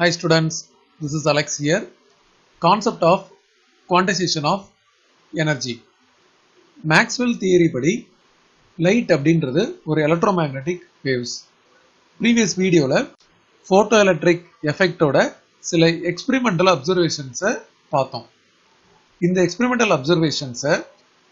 Hi students, this is Alex here. Concept of quantization of energy. Maxwell theory படி light அப்படின்றது ஒரு electromagnetic waves previous வீடியோவில் photo electric எஃபெக்டோட சில experimental அப்சர்வேஷன்ஸை பார்த்தோம் இந்த எக்ஸ்பிரிமெண்டல் அப்சர்வேஷன்ஸை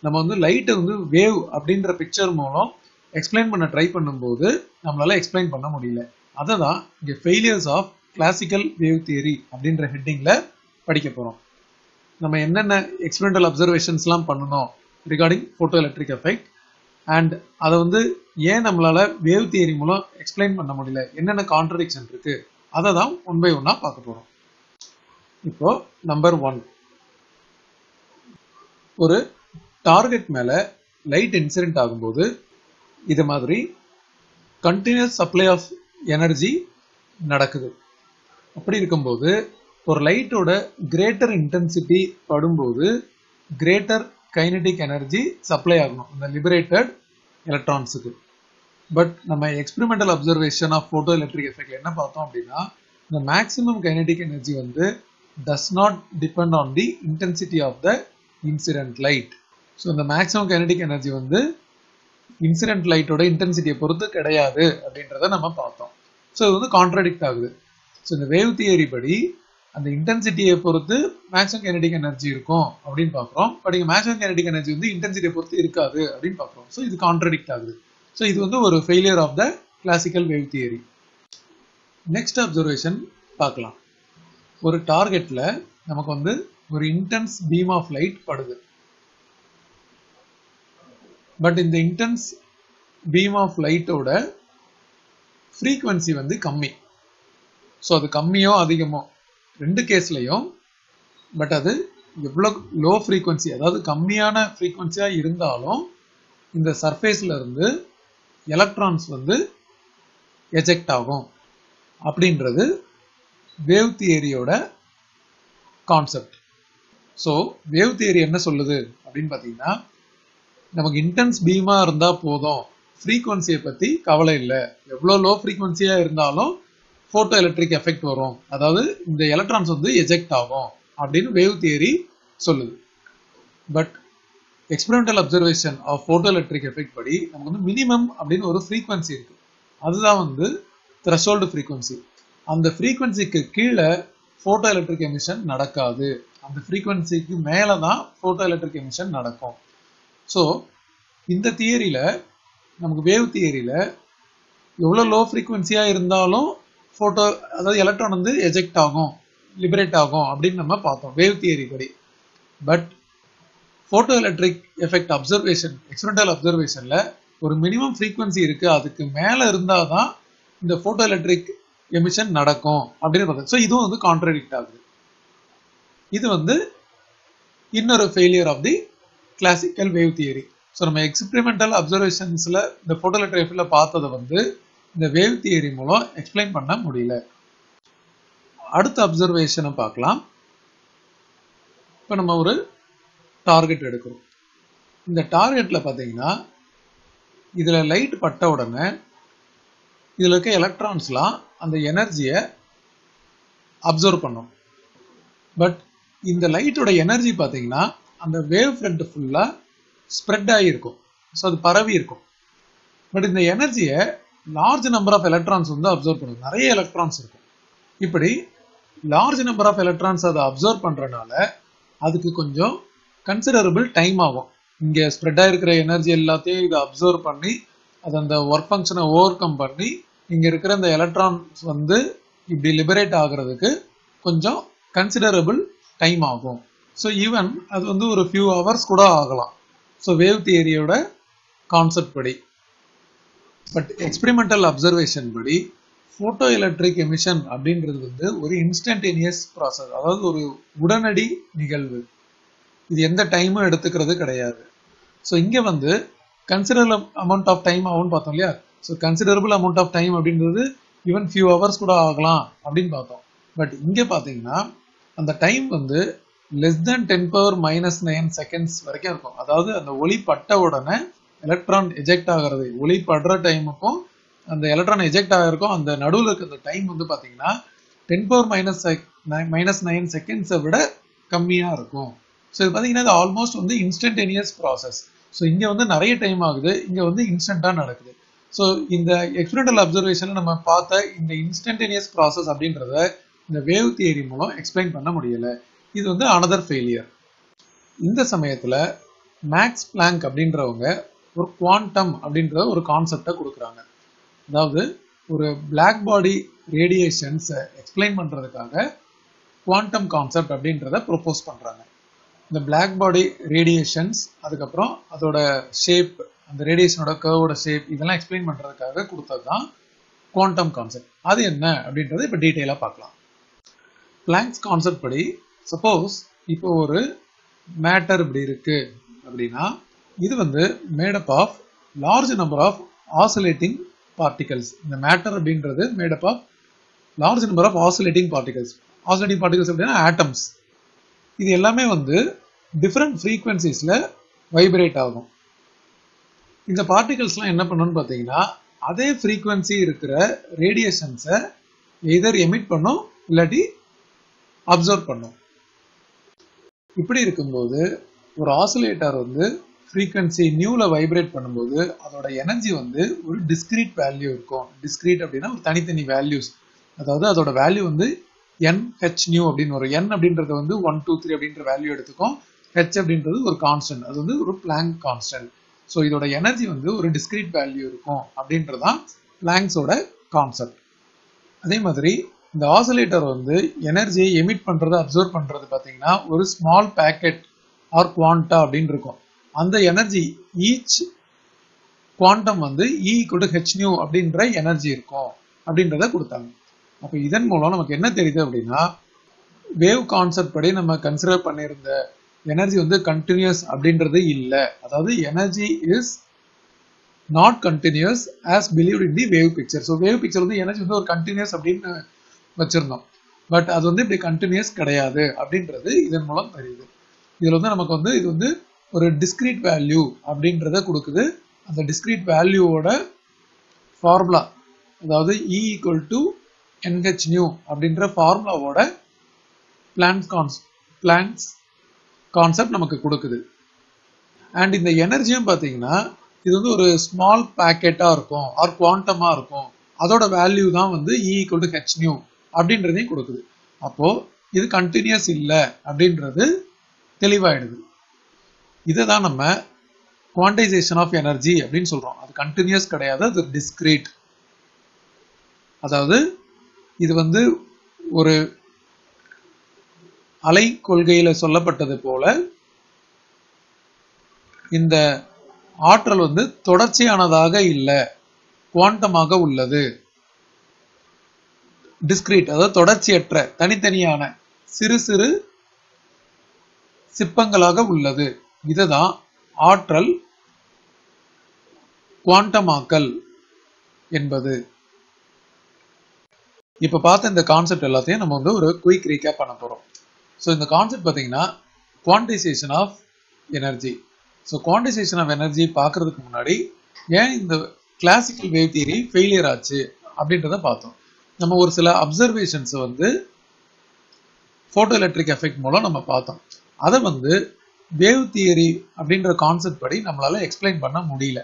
நம்ம வந்து லைட்டை வந்து வேவ் அப்படின்ற பிக்சர் மூலம் எக்ஸ்பிளைன் பண்ண ட்ரை பண்ணும்போது நம்மளால எக்ஸ்பிளைன் பண்ண முடியல அதை தான் இங்கே failures of classical wave theory அப்படின்ற ஹெட்டிங்கில் படிக்க போகிறோம் நம்ம என்னென்ன எக்ஸ்பெரிமெண்டல் அப்சர்வேஷன்ஸ்லாம் பண்ணணும் regarding photo electric effect and அதை வந்து ஏன் நம்மளால வேவ் தியரி மூலம் எக்ஸ்பிளைன் பண்ண முடியல? என்னென்ன கான்ட்ரடிக்ஷன் இருக்கு? அதை தான் ஒன் பை ஒன்னா பார்க்க போறோம். இப்போ நம்பர் ஒன் ஒரு டார்கெட் மேல லைட் இன்சிடென்ட் ஆகும்போது இது மாதிரி கண்டினியூஸ் சப்ளை ஆஃப் எனர்ஜி நடக்குது. அப்படி இருக்கும்போது ஒரு லைட்டோட கிரேட்டர் இன்டென்சிட்டி படும்போது கிரேட்டர் கைனடிக் எனர்ஜி சப்ளை ஆகணும். இந்த லிபரேட்டட் எலக்ட்ரான்ஸுக்கு பட் நம்ம experimental observation of photo electric எஃபெக்ட்ல என்ன பார்த்தோம் அப்படின்னா இந்த மேக்ஸிமம் கைனடிக் எனர்ஜி வந்து does not depend on the intensity of the incident light so இந்த மேக்ஸிமம் கைனடிக் எனர்ஜி வந்து இன்சிடென்ட் லைட்டோட இன்டென்சிட்டியை பொறுத்து கிடையாது அப்படின்றத நம்ம பார்த்தோம். ஸோ இது வந்து கான்ட்ரடிக்ட் ஆகுது. ஸோ இந்த வேவ் தியரி படி அந்த இன்டென்சிட்டியை பொறுத்து மேக்ஸிமம் கைனடிக் எனர்ஜி இருக்கும் அப்படின்னு பார்க்குறோம். பட் இங்கே மேக்ஸிமம் கைனடிக் எனர்ஜி வந்து இன்டென்சிட்டியை பொறுத்து இருக்காது அப்படின்னு பார்க்குறோம். ஸோ இது கான்ட்ரடிக்ட் ஆகுது. ஸோ இது வந்து ஒரு failure of the classical wave theory next observation பார்க்கலாம். ஒரு டார்கெட்டில் நமக்கு வந்து ஒரு இன்டென்ஸ் பீம் ஆஃப் லைட் படுது. பட் இந்த இன்டென்ஸ் பீம் ஆஃப் லைட்டோட ஃப்ரீக்வன்சி வந்து கம்மி. ஸோ அது கம்மியோ அதிகமோ ரெண்டு கேஸ்லையும் பட் அது எவ்வளோ லோ ஃப்ரீக்குவென்சி அதாவது கம்மியான ஃப்ரீக்வன்சியாக இருந்தாலும் இந்த சர்ஃபேஸில் இருந்து எலக்ட்ரான்ஸ் வந்து எஜெக்ட் ஆகும். அப்படின்றது வேவ் தியரியோட கான்செப்ட் ஸோ வேவ் தியரி என்ன சொல்லுது? அப்படின்னு பார்த்தீங்கன்னா நமக்கு இன்டென்ஸ் பீமாக இருந்தால் போதும். ஃப்ரீக்குவென்சியை பற்றி கவலை இல்லை. எவ்வளோ லோ ஃப்ரீக்வன்சியாக இருந்தாலும் ஃபோட்டோ எலக்ட்ரிக் எஃபெக்ட் வரும். அதாவது இந்த எலக்ட்ரான்ஸ் வந்து எஜெக்ட் ஆகும் அப்படின்னு வேவ் தியரி சொல்லுது. But experimental observation of photo electric effect படி நமக்கு வந்து மினிமம் அப்படின்னு ஒரு ஃப்ரீக்வன்சி இருக்கு. அதுதான் வந்து த்ரெஷோல்டு ஃப்ரீக்வன்சி அந்த ஃப்ரீக்வன்சிக்கு கீழே ஃபோட்டோ எலக்ட்ரிக் எமிஷன் நடக்காது. அந்த ஃப்ரீக்வன்சிக்கு மேலே தான் ஃபோட்டோ எலக்ட்ரிக் எமிஷன் நடக்கும். ஸோ இந்த தியரியில் நமக்கு வேவ் தியரியில் எவ்வளோ லோ ஃப்ரீக்வன்சியாக இருந்தாலும் ஃபோட்டோ அதாவது எலக்ட்ரான் வந்து எஜெக்ட் ஆகும் லிபரேட் ஆகும் அப்படின்னு நம்ம பார்த்தோம் வேவ் தியரி படி. But photo electric effect observation experimental அப்சர்வேஷனில் ஒரு மினிமம் ஃப்ரீக்வன்சி இருக்குது அதுக்கு மேலே இருந்தால் தான் இந்த ஃபோட்டோ எலக்ட்ரிக் எமிஷன் நடக்கும் அப்படின்னு பார்த்தோம். ஸோ இதுவும் வந்து கான்ட்ரடிக்ட் ஆகுது. இது வந்து இன்னொரு failure of the classical wave theory so நம்ம எக்ஸ்பெரிமெண்டல் அப்சர்வேஷன்ஸில் இந்த ஃபோட்டோ எலக்ட்ரிக் எஃபெக்டில் பார்த்ததை வந்து இந்த வேவ் தியரி மூலம் எக்ஸ்பிளைன் பண்ண முடியல. அடுத்த அப்சர்வேஷனை பார்க்கலாம். இப்போ நம்ம ஒரு டார்கெட் எடுக்கிறோம். இந்த டார்கெட்டில் பார்த்தீங்கன்னா இதில் லைட் பட்ட உடனே இதில் இருக்க எலக்ட்ரான்ஸ்லாம் அந்த எனர்ஜியை அப்சர்வ் பண்ணும். பட் இந்த லைட்டோட எனர்ஜி பார்த்தீங்கன்னா அந்த வேவ் ஃப்ரண்ட் ஃபுல்லாக ஸ்ப்ரெட் ஆகியிருக்கும் ஸோ அது பரவி இருக்கும் பட் இந்த எனர்ஜியை லார்ஜ் நம்பர் ஆஃப் எலக்ட்ரான்ஸ் வந்து அப்சர்வ் பண்ணும் நிறைய எலக்ட்ரான்ஸ் இருக்கும். இப்படி லார்ஜ் நம்பர் ஆஃப் எலக்ட்ரான்ஸ் அதை அப்சர்வ் பண்ணுறனால அதுக்கு கொஞ்சம் கன்சிடரபிள் டைம் ஆகும். இங்கே ஸ்ப்ரெட் ஆகிருக்கிற எனர்ஜி எல்லாத்தையும் இதை அப்சர்வ் பண்ணி அது அந்த ஒர்க் ஃபங்க்ஷனை ஓவர் கம் பண்ணி இங்கே இருக்கிற இந்த எலக்ட்ரான்ஸ் வந்து இப்படி லிபரேட் ஆகுறதுக்கு கொஞ்சம் கன்சிடரபிள் டைம் ஆகும். ஸோ ஈவன் அது வந்து ஒரு ஃபியூ ஹவர்ஸ் கூட ஆகலாம். ஸோ வேவ் தியரியோட கான்செப்ட் படி. பட் எக்ஸ்பெரிமெண்டல் அப்சர்வேஷன் படி ஃபோட்டோ எலக்ட்ரிக் எமிஷன் அப்படின்றது வந்து ஒரு இன்ஸ்டன்டேனியஸ் ப்ராசஸ் அதாவது ஒரு உடனடி நிகழ்வு. இது எந்த டைமும் எடுத்துக்கிறது கிடையாது. ஸோ இங்கே வந்து கன்சிடரபிள் அமௌண்ட் ஆஃப் டைம் ஆகும்னு பார்த்தோம் இல்லையா? So considerable amount of time அப்படின்றது ஈவன் ஃபியூ ஹவர்ஸ் கூட ஆகலாம் அப்படின்னு பார்த்தோம். பட் இங்கே பார்த்தீங்கன்னா அந்த டைம் வந்து less than ten power minus nine seconds வரைக்கும் இருக்கும். அதாவது அந்த ஒளி பட்ட உடனே எலக்ட்ரான் எஜெக்ட் ஆகிறது ஒளி படுற டைமுக்கும் அந்த எலக்ட்ரான் எஜெக்ட் ஆகிருக்கும் அந்த நடுவில் இருக்க அந்த டைம் வந்து பார்த்தீங்கன்னா ten power minus minus nine செகண்ட்ஸை விட கம்மியாக இருக்கும். ஸோ இது பார்த்தீங்கன்னா இது ஆல்மோஸ்ட் வந்து இன்ஸ்டன்டேனியஸ் ப்ராசஸ் ஸோ இங்கே வந்து நிறைய டைம் ஆகுது. இங்கே வந்து இன்ஸ்டண்ட்டாக நடக்குது. ஸோ இந்த எக்ஸ்பிரிமெண்டல் அப்சர்வேஷனில் நம்ம பார்த்த இந்த இன்ஸ்டன்டேனியஸ் ப்ராசஸ் அப்படின்றத இந்த வேவ் தியரி மூலம் எக்ஸ்பிளைன் பண்ண முடியலை. இது வந்து அனதர் ஃபெயிலியர் இந்த சமயத்தில் மேக்ஸ் பிளாங்க் அப்படின்றவங்க ஒரு குவாண்டம் அப்படின்ற ஒரு கான்செப்டை கொடுக்குறாங்க. அதாவது ஒரு பிளாக் பாடி ரேடியேஷன்ஸை எக்ஸ்பிளைன் பண்ணுறதுக்காக குவாண்டம் கான்செப்ட் அப்படின்றத ப்ரொப்போஸ் பண்ணுறாங்க இந்த பிளாக் பாடி ரேடியேஷன்ஸ் அதுக்கப்புறம் அதோட ஷேப் அந்த ரேடியேஷனோட கர்வோட ஷேப் இதெல்லாம் எக்ஸ்பிளைன் பண்ணுறதுக்காக கொடுத்தது தான் குவாண்டம் கான்செப்ட் அது என்ன அப்படின்றத இப்போ டீட்டெயிலாக பார்க்கலாம். பிளாங்க்ஸ் கான்செப்ட் படி சப்போஸ் இப்போ ஒரு மேட்டர் இப்படி இருக்குது அப்படின்னா இது வந்து made up of large number of oscillating particles இந்த மேட்டர் அப்படின்றது made up of large number of oscillating particles oscillating particles அப்படின்னா ஆட்டம்ஸ் இது எல்லாமே வந்து டிஃப்ரெண்ட் ஃப்ரீக்வன்சிஸில் வைப்ரேட் ஆகும். இந்த பார்ட்டிகல்ஸ்லாம் என்ன பண்ணணும்னு பார்த்தீங்கன்னா அதே ஃப்ரீக்வன்சி இருக்கிற ரேடியேஷன்ஸை எதர் எமிட் பண்ணும் இல்லாட்டி அப்சர்வ் பண்ணும். இப்படி இருக்கும்போது ஒரு ஆசிலேட்டர் வந்து ஃப்ரீக்வன்சி நியூவில் வைப்ரேட் பண்ணும்போது அதோட எனர்ஜி வந்து ஒரு டிஸ்கிரீட் வேல்யூ இருக்கும். டிஸ்கிரீட் அப்படின்னா ஒரு தனித்தனி வேல்யூஸ் அதாவது அதோட வேல்யூ வந்து என் ஹெச் நியூ அப்படின்னு வரும். என் அப்படின்றது வந்து ஒன் டூ த்ரீ அப்படின்ற வேல்யூ எடுத்துக்கும். ஹெச் அப்படின்றது ஒரு கான்ஸ்டன்ட் அது வந்து ஒரு பிளாங்க் கான்ஸ்டன்ட் ஸோ இதோட எனர்ஜி வந்து ஒரு டிஸ்கிரீட் வேல்யூ இருக்கும் அப்படின்றது தான் பிளாங்க்ஸோட கான்செப்ட் அதே மாதிரி இந்த ஆசிலேட்டர் வந்து எனர்ஜியை எமிட் பண்ணுறது அப்சர்வ் பண்ணுறது பார்த்தீங்கன்னா ஒரு ஸ்மால் பேக்கெட் ஆர் குவாண்டா அப்படின்னு இருக்கும். அந்த எனர்ஜி ஈச் குவாண்டம் வந்து இ கொடு ஹெச் நியூ அப்படின்ற எனர்ஜி இருக்கும் அப்படின்றத கொடுத்தாங்க. அப்போ இதன் மூலம் நமக்கு என்ன தெரியுது அப்படின்னா வேவ் கான்செப்ட் படி நம்ம கன்சிடர் பண்ணியிருந்த எனர்ஜி வந்து கண்டினியூஸ் அப்படின்றது இல்லை. அதாவது energy is not continuous as believe in the wave picture so wave picture வந்து எனர்ஜி வந்து ஒரு கண்டினியூஸ் அப்படின்னு வச்சிருந்தோம். பட் அது வந்து இப்படி கண்டினியூஸ் கிடையாது அப்படின்றது இதன் மூலம் தெரியுது. இதில் வந்து நமக்கு வந்து இது வந்து ஒரு டிஸ்கிரீட் வேல்யூ அப்படின்றத கொடுக்குது. அந்த டிஸ்கிரீட் வேல்யூவோட ஃபார்முலா அதாவது E equal to N H nu அப்படின்ற ஃபார்முலாவோட பிளான்ஸ் கான்ஸ் பிளான்ஸ் கான்செப்ட் நமக்கு கொடுக்குது. அண்ட் இந்த எனர்ஜியும் பார்த்தீங்கன்னா இது வந்து ஒரு ஸ்மால் பேக்கெட்டாக இருக்கும் ஆர் குவாண்டமாக இருக்கும். அதோட வேல்யூ தான் வந்து E equal to H nu அப்படின்றதையும் கொடுக்குது. அப்போது இது கண்டினியூஸ் இல்லை அப்படின்றது தெளிவாயிடுது. இதை தான் நம்ம குவான்டைசேஷன் ஆஃப் எனர்ஜி அப்படின்னு சொல்றோம். அது கண்டினியூஸ் கிடையாது அது டிஸ்கிரீட் அதாவது இது வந்து ஒரு அலை கொள்கையில சொல்லப்பட்டது போல இந்த ஆற்றல் வந்து தொடர்ச்சியானதாக இல்லை குவாண்டமாக உள்ளது. டிஸ்கிரீட் அதாவது தொடர்ச்சியற்ற தனித்தனியான சிறு சிறு சிப்பங்களாக உள்ளது. இததான் ஆற்றல் குவாண்டமாக்கல் என்பது. இப்ப பார்த்த இந்த கான்செப்ட் எல்லாத்தையும் நம்ம வந்து ஒரு குயிக் ரீகேப் பண்ண போறோம். ஸோ இந்த கான்செப்ட் பார்த்தீங்கன்னா quantization of energy so quantization of energy பார்க்கறதுக்கு முன்னாடி ஏன் இந்த கிளாசிக்கல் வேவ் தியரி ஃபெயிலியர் ஆச்சு அப்படின்றத பார்த்தோம். நம்ம ஒரு சில அப்சர்வேஷன்ஸ் வந்து ஃபோட்டோ எலக்ட்ரிக் எஃபெக்ட் மூலம் நம்ம பார்த்தோம். அதை வந்து வேவ் தியரி அப்படின்ற கான்செப்ட் படி நம்மளால எக்ஸ்பிளைன் பண்ண முடியல.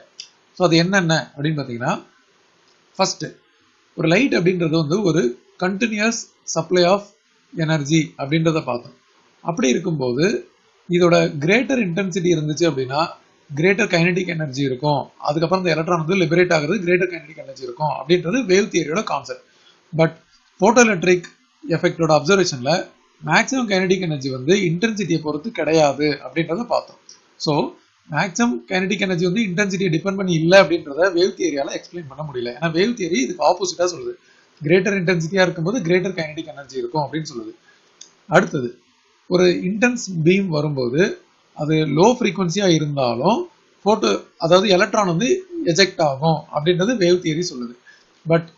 ஸோ அது என்னென்ன அப்படின்னு பார்த்தீங்கன்னா ஃபர்ஸ்ட் ஒரு லைட் அப்படின்றது வந்து ஒரு கண்டினியூஸ் சப்ளை ஆஃப் எனர்ஜி அப்படின்றத பார்த்தோம். அப்படி இருக்கும்போது இதோட கிரேட்டர் இன்டென்சிட்டி இருந்துச்சு அப்படின்னா கிரேட்டர் கைனடிக் எனர்ஜி இருக்கும். அதுக்கப்புறம் இந்த எலக்ட்ரான் வந்து லிபரேட் ஆகிறது கிரேட்டர் கைனடிக் எனர்ஜி இருக்கும் அப்படின்றது வேவ் தியரியோட கான்செப்ட் பட் போட்டோ எலக்ட்ரிக் எஃபெக்டோட அப்சர்வேஷன்ல மேக்ஸிமம் கைனடிக் எனர்ஜி வந்து இன்டென்சிட்டியை பொறுத்து கிடையாது அப்படின்றத பார்த்தோம். ஸோ மேக்ஸிமம் கைனடிக் எனர்ஜி வந்து இன்டென்சிட்டியை டிபெண்ட் பண்ணி இல்லை அப்படின்றத வேவ் தியரியால எக்ஸ்பிளைன் பண்ண முடியல. ஏன்னா வேவ் தியரி இதுக்கு ஆப்போசிட்டா சொல்லுது. கிரேட்டர் இன்டென்சிட்டியா இருக்கும்போது கிரேட்டர் கைனடிக் எனர்ஜி இருக்கும் அப்படின்னு சொல்லுது. அடுத்தது ஒரு இன்டென்ஸ் பீம் வரும்போது அது லோ ஃப்ரீக்வன்சியா இருந்தாலும் போட்டோ அதாவது எலக்ட்ரான் வந்து எஜெக்ட் ஆகும் அப்படின்றது வேவ் தியரி சொல்லுது. But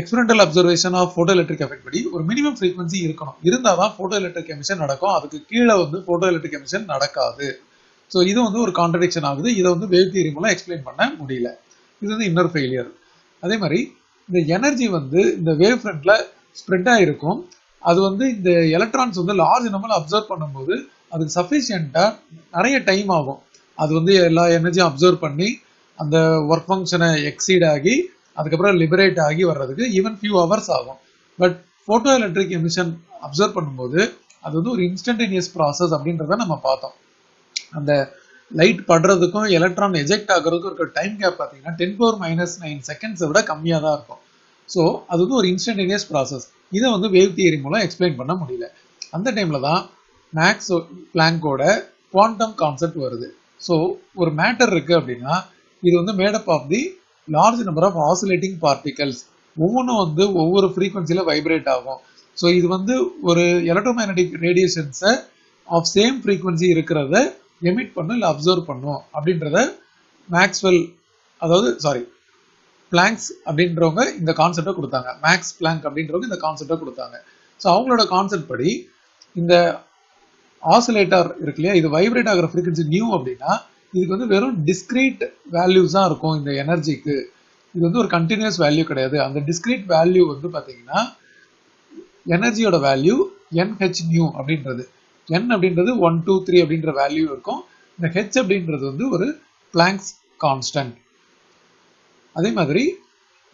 experimental observation of photo electric effect படி ஒரு மினிமம் ஃப்ரீக்வன்சி இருக்கணும். இருந்தால் தான் போட்டோ எலக்ட்ரிக் எமிஷன் நடக்கும். அதுக்கு கீழே வந்து போட்டோ எலக்ட்ரிக் எமிஷன் நடக்காது. ஸோ இது வந்து ஒரு கான்ட்ரடிக்ஷன் ஆகுது. இதை வந்து வேவ் தியரி மூலம் எக்ஸ்பிளைன் பண்ண முடியல. இது வந்து இன்னர் ஃபெயிலியர் அதே மாதிரி இந்த எனர்ஜி வந்து இந்த வேவ் ஃப்ரண்ட்ல ஸ்ப்ரெட் ஆகிருக்கும் அது வந்து இந்த எலக்ட்ரான்ஸ் வந்து லார்ஜ் நம்பர் அப்சர்வ் பண்ணும்போது அதுக்கு சஃபிஷியண்டா நிறைய டைம் ஆகும். அது வந்து எல்லா எனர்ஜியும் அப்சர்வ் பண்ணி அந்த ஒர்க் ஃபங்க்ஷனை எக்ஸீட் ஆகி அதுக்கப்புறம் லிபரேட் ஆகி வர்றதுக்கு ஈவன் ஃபியூ ஹவர்ஸ் ஆகும். But photo electric emission observe பண்ணும்போது அது வந்து ஒரு இன்ஸ்டன்டேனியஸ் ப்ராசஸ் அப்படின்றத நம்ம பார்த்தோம். அந்த லைட் படுறதுக்கும் எலக்ட்ரான் எஜெக்ட் ஆகுறதுக்கும் இருக்கிற டைம் கேப் பார்த்தீங்கன்னா டென் பவர் மைனஸ் நைன் செகண்ட்ஸை விட கம்மியாக தான் இருக்கும். ஸோ அது வந்து ஒரு இன்ஸ்டன்டேனியஸ் ப்ராசஸ் இதை வந்து வேவ் தியரி மூலம் எக்ஸ்பிளைன் பண்ண முடியல. அந்த டைமில் தான் மேக்ஸ் பிளாங்கோட குவாண்டம் கான்செப்ட் வருது. ஸோ ஒரு மேட்டர் இருக்குது அப்படின்னா இது வந்து made up of the large number of oscillating particles ஒவ்வொன்றும் வந்து ஒவ்வொரு ஃப்ரீக்வன்சியில் வைப்ரேட் ஆகும். ஸோ இது வந்து ஒரு எலக்ட்ரோமேக்னட்டிக் ரேடியேஷன்ஸை ஆஃப் சேம் ஃப்ரீக்வன்சி இருக்கிறத எமிட் பண்ணும் இல்லை அப்சர்வ் பண்ணும். அப்படின்றத மேக்ஸ்வெல் அதாவது சாரி பிளாங்க்ஸ் அப்படின்றவங்க இந்த கான்செப்டை கொடுத்தாங்க. மேக்ஸ் பிளாங்க் அப்படின்றவங்க இந்த கான்செப்டை கொடுத்தாங்க. ஸோ அவங்களோட கான்செப்ட் படி இந்த ஆசிலேட்டர் இருக்கு இல்லையா? இது வைப்ரேட் ஆகிற ஃப்ரீக்வன்சி நியூ அப்படின்னா இதுக்கு வந்து வெறும் டிஸ்கிரீட் வேல்யூஸ் தான் இருக்கும் இந்த எனர்ஜிக்கு இது வந்து ஒரு கண்டினியூஸ் வேல்யூ கிடையாது. அந்த டிஸ்கிரீட் வேல்யூ வந்து பார்த்தீங்கன்னா எனர்ஜியோட வேல்யூ என்ஹெச் நியூ அப்படின்றது. என் அப்படின்றது ஒன் டூ த்ரீ அப்படின்ற வேல்யூ இருக்கும். இந்த ஹெச் அப்படின்றது வந்து ஒரு பிளாங்க்ஸ் கான்ஸ்டன்ட் அதே மாதிரி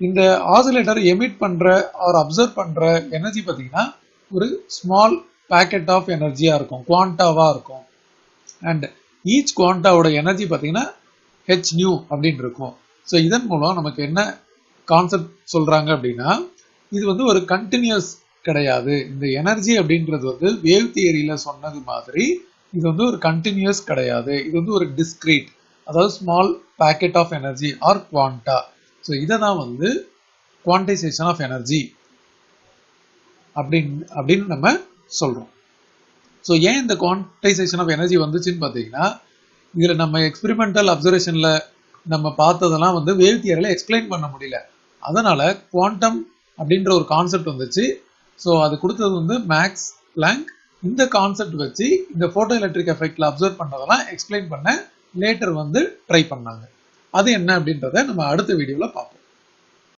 இந்த ஆசிலேட்டர் எமிட் பண்ற ஆர் அப்சர்வ் பண்ற எனர்ஜி பார்த்தீங்கன்னா ஒரு ஸ்மால் பேக்கெட் ஆஃப் எனர்ஜியா இருக்கும். குவான்டாவா இருக்கும். அண்ட் ஈச் குவாண்டாவோட எனர்ஜி பார்த்தீங்கன்னா ஹெச் நியூ அப்படின்னு இருக்கும். ஸோ இதன் மூலம் நமக்கு என்ன கான்செப்ட் சொல்கிறாங்க அப்படின்னா இது வந்து ஒரு கண்டினியூஸ் கிடையாது. இந்த எனர்ஜி அப்படின்றது வந்து வேவ் தியரியில் சொன்னது மாதிரி இது வந்து ஒரு கண்டினியூஸ் கிடையாது. இது வந்து ஒரு டிஸ்கிரீட் அதாவது small packet of energy or quanta so இதை தான் வந்து குவான்டைசேஷன் ஆஃப் எனர்ஜி அப்படின்னு அப்படின்னு நம்ம சொல்கிறோம் ஸோ ஏன் இந்த குவான்டைசேஷன் ஆஃப் எனர்ஜி வந்துச்சுன்னு பார்த்தீங்கன்னா இதில் நம்ம எக்ஸ்பெரிமெண்டல் அப்சர்வேஷனில் நம்ம பார்த்ததெல்லாம் வந்து வேவ் தியரியில் எக்ஸ்பிளைன் பண்ண முடியல. அதனால் குவாண்டம் அப்படின்ற ஒரு கான்செப்ட் வந்துச்சு. ஸோ அது கொடுத்தது வந்து மேக்ஸ் பிளாங்க் இந்த கான்செப்ட் வச்சு இந்த ஃபோட்டோ எலக்ட்ரிக் எஃபெக்டில் அப்சர்வ் பண்ணதெல்லாம் எக்ஸ்பிளைன் பண்ண லேட்டர் வந்து ட்ரை பண்ணாங்க. அது என்ன அப்படின்றத நம்ம அடுத்த வீடியோவில் பார்ப்போம்.